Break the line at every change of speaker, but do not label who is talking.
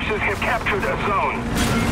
forces have captured a zone.